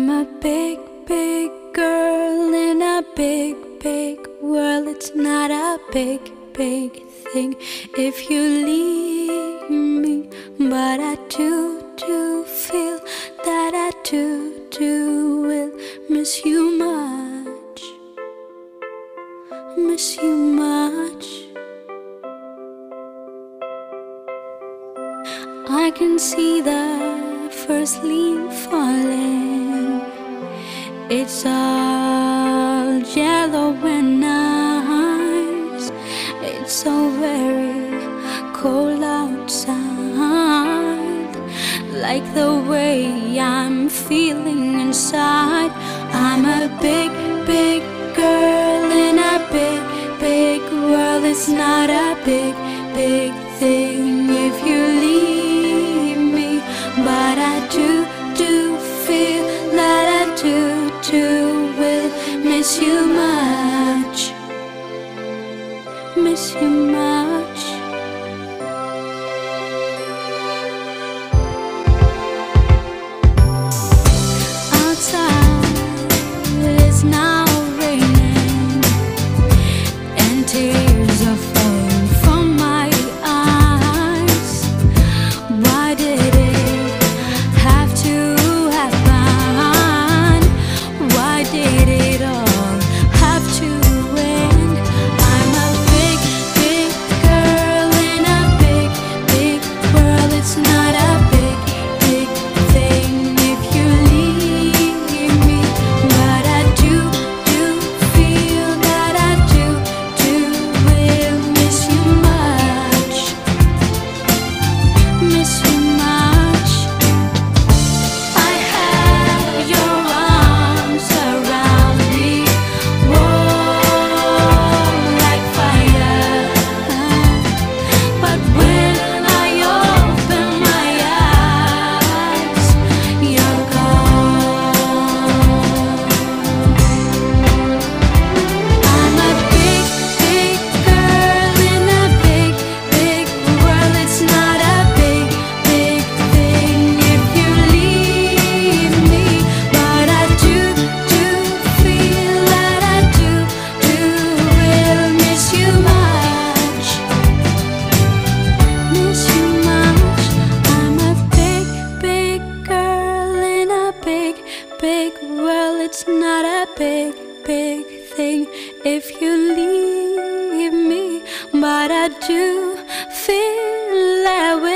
I'm a big, big girl in a big, big world. It's not a big, big thing if you leave me. But I do, do feel that I do, do will miss you much. Miss you much. I can see the first leaf falling. It's all yellow and nice. It's so very cold outside. Like the way I'm feeling inside. I'm a big, big girl in a big, big world. It's not a big, big thing if you leave Miss you much. Now world. It's not a big, big thing if you leave me, but I do feel I will